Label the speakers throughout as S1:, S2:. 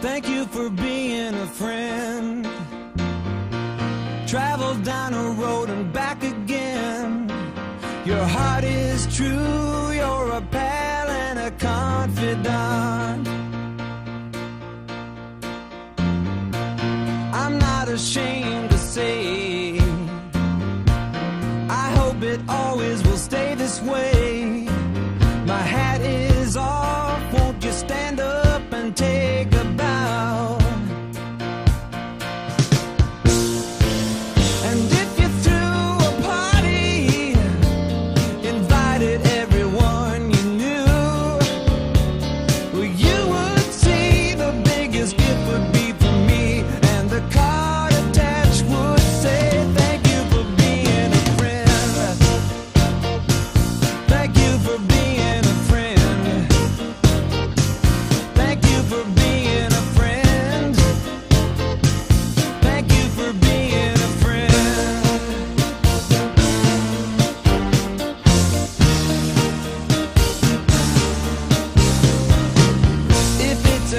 S1: Thank you for being a friend. Travel down a road and back again. Your heart is true, you're a pal and a confidant. I'm not ashamed to say, I hope it always will stay this way. My hat is off, won't you stand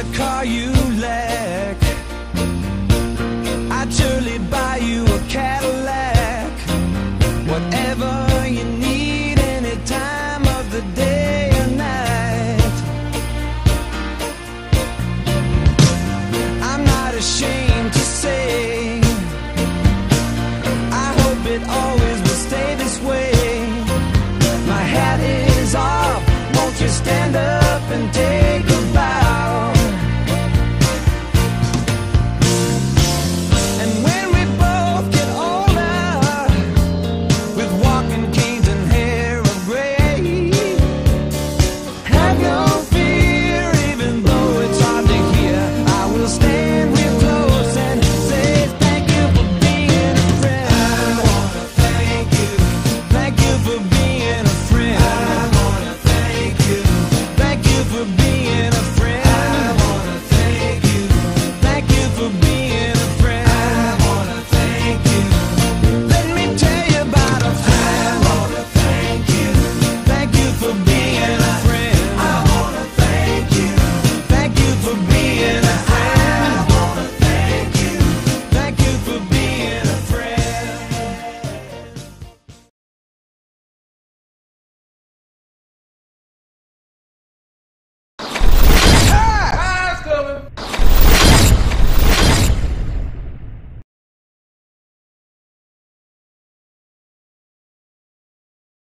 S1: the car you lack. I'd surely buy you a Cadillac. Whatever you need, any time of the day or night. I'm not ashamed to say, I hope it always will stay this way. My hat is off, won't you stand up?